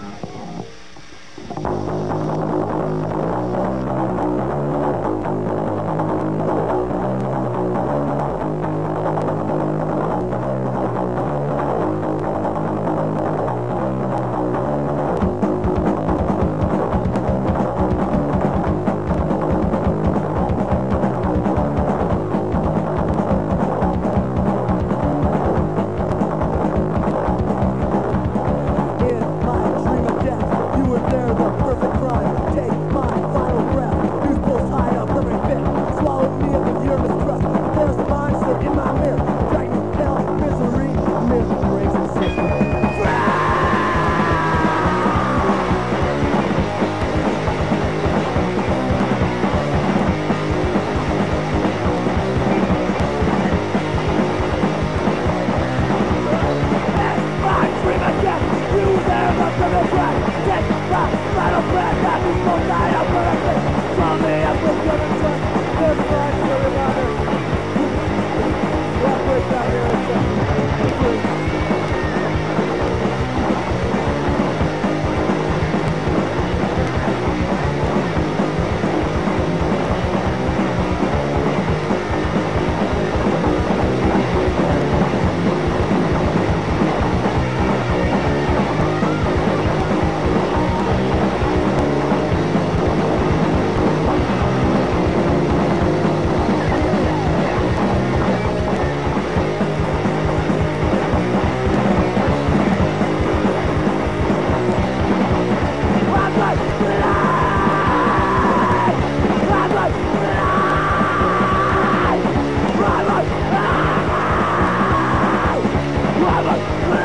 Bye. That's right. Come on.